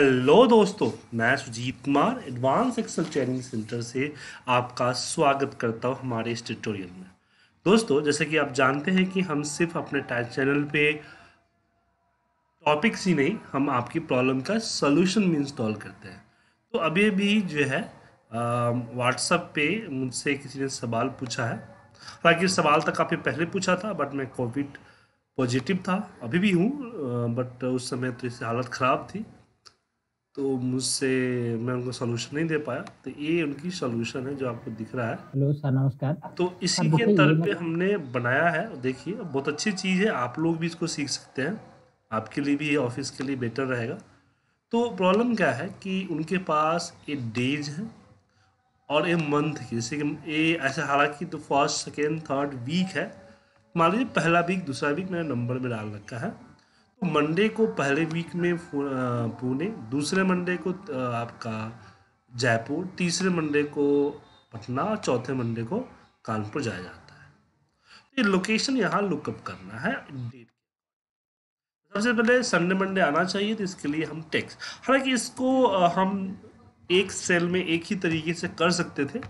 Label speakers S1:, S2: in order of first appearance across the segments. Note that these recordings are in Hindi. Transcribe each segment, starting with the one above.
S1: हेलो दोस्तों, मैं Sujeet Kumar advance excel training centre से आपका स्वागत करता हूँ हमारे इस ट्यूटोरियल में। दोस्तों, जैसे कि आप जानते हैं कि हम सिर्फ़ अपने चैनल पे टॉपिक्स ही नहीं, हम आपकी प्रॉब्लम का सोल्यूशन भी इंस्टॉल करते हैं। तो अभी भी जो है व्हाट्सएप पे मुझसे किसी ने सवाल पूछा है। हालाँकि सवाल तक काफ़ी पहले पूछा था बट मैं कोविड पॉजिटिव था, अभी भी हूँ बट उस समय तो इससे हालत ख़राब थी। तो मुझसे मैं उनको सोल्यूशन नहीं दे पाया। तो ये उनकी सोल्यूशन है जो आपको दिख रहा है।
S2: हेलो सर नमस्कार।
S1: तो इसी के तर्ज पे हमने बनाया है। देखिए बहुत अच्छी चीज़ है। आप लोग भी इसको सीख सकते हैं। आपके लिए भी ऑफ़िस के लिए बेटर रहेगा। तो प्रॉब्लम क्या है कि उनके पास ये डेज़ है और ये मंथ की। जैसे कि ये ऐसे हालाँकि तो फ़र्स्ट सेकेंड थर्ड वीक है। मान लीजिए पहला वीक दूसरा वीक मैंने नंबर में डाल रखा है। मंडे को पहले वीक में पुणे, दूसरे मंडे को आपका जयपुर, तीसरे मंडे को पटना और चौथे मंडे को कानपुर जाया जाता है। तो ये लोकेशन यहाँ लुकअप करना है डेट सबसे पहले संडे मंडे आना चाहिए तो इसके लिए हम टैक्स हालाँकि इसको हम एक सेल में एक ही तरीके से कर सकते थे,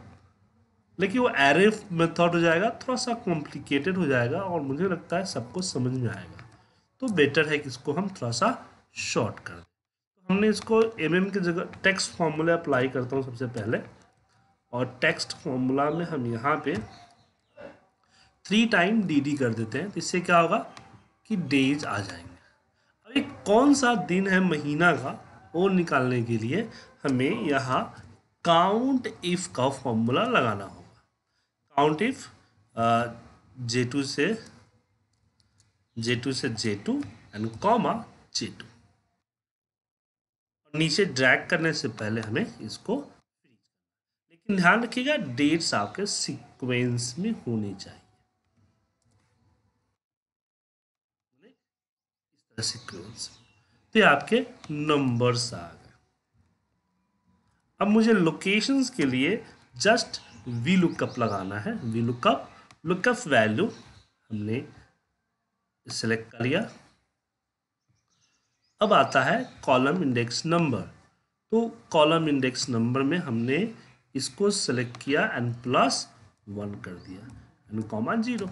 S1: लेकिन वो एरेफ मेथड हो जाएगा, थोड़ा सा कॉम्प्लिकेटेड हो जाएगा, और मुझे लगता है सबको समझ में आएगा। तो बेटर है कि इसको हम थोड़ा सा शॉर्ट कर दें। तो हमने इसको एम एम की जगह टेक्स्ट फार्मूला अप्लाई करता हूँ सबसे पहले। और टेक्स्ट फॉर्मूला में हम यहाँ पे थ्री टाइम डी डी कर देते हैं। तो इससे क्या होगा कि डेज़ आ जाएँगे। अभी कौन सा दिन है महीना का, वो निकालने के लिए हमें यहाँ काउंट इफ़ का फॉर्मूला लगाना होगा। काउंट इफ़ जे टू से जे टू से J two and comma J two और नीचे ड्रैग करने से पहले हमें इसको लेकिन ध्यान रखिएगा डेट्स आपके सीक्वेंस में होनी चाहिए। सीक्वेंस तो ये आपके नंबर्स आ गए। अब मुझे लोकेशंस के लिए जस्ट वी लुकअप लगाना है। वी लुकअप लुकअप वैल्यू हमने सेलेक्ट कर लिया। अब आता है कॉलम इंडेक्स नंबर तो कॉलम इंडेक्स नंबर में हमने इसको सेलेक्ट किया एन प्लस वन कर दिया। एन कॉमा ज़ीरो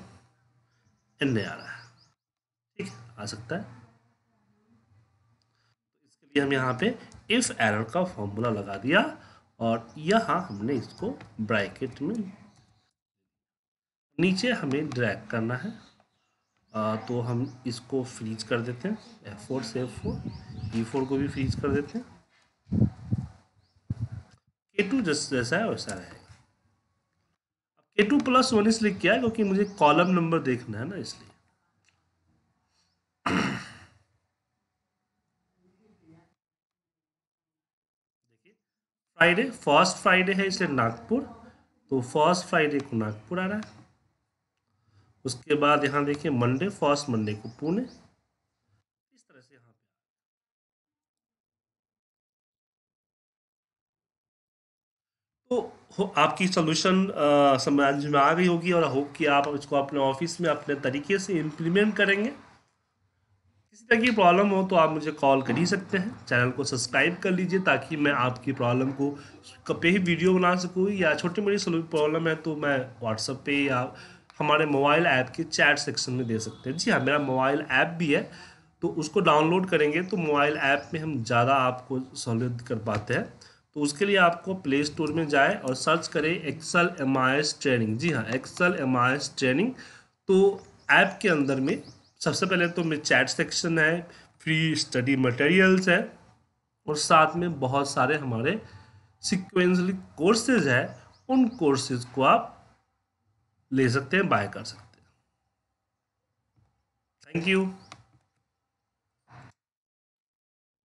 S1: एन आ रहा है। ठीक, आ सकता है। इसके लिए हम यहाँ पे इफ़ एरर का फॉर्मूला लगा दिया और यहाँ हमने इसको ब्रैकेट में नीचे हमें ड्रैग करना है। तो हम इसको फ्रीज कर देते हैं। एफ़ फोर से एफ़ फोर ई फोर को भी फ्रीज कर देते हैं। के टू जैसा है वैसा रहेगा। के टू प्लस वन इसलिए क्या है क्योंकि मुझे कॉलम नंबर देखना है ना इसलिए। फ्राइडे फ़र्स्ट फ्राइडे है इसलिए नागपुर। तो फ़र्स्ट फ्राइडे को नागपुर आ रहा है। उसके बाद यहाँ देखिए मंडे फ़र्स्ट मंडे को पुणे। इस तरह से यहाँ तो आपकी सोल्यूशन समझ में आ गई होगी और होप कि आप इसको अपने ऑफ़िस में अपने तरीके से इम्प्लीमेंट करेंगे। किसी तरह की प्रॉब्लम हो तो आप मुझे कॉल कर ही सकते हैं। चैनल को सब्सक्राइब कर लीजिए ताकि मैं आपकी प्रॉब्लम को पे ही वीडियो बना सकूँ या छोटी मोटी प्रॉब्लम है तो मैं व्हाट्सएप पे या हमारे मोबाइल ऐप के चैट सेक्शन में दे सकते हैं। जी हाँ मेरा मोबाइल ऐप भी है तो उसको डाउनलोड करेंगे तो मोबाइल ऐप में हम ज़्यादा आपको सहूलियत कर पाते हैं। तो उसके लिए आपको प्ले स्टोर में जाए और सर्च करें एक्सल एमआईएस ट्रेनिंग जी हाँ एक्सल एम ट्रेनिंग तो ऐप के अंदर में सबसे पहले तो मेरे चैट सेक्शन है फ्री स्टडी मटेरियल्स है, और साथ में बहुत सारे हमारे सिक्वेंसली कोर्सेज है। उन कोर्सेज को आप ले सकते हैं बाय कर सकते हैं। Thank you